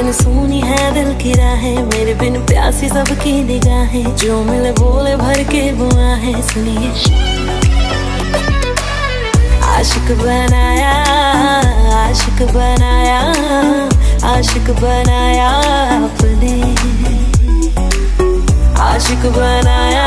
सुनी है दिल की राहें, मेरे बिन प्यासी सबकी निगाहें, जो मिले बोले भर के बुआ है सुनिए। आशिक बनाया आशिक बनाया आशिक बनाया अपने। आशिक बनाया।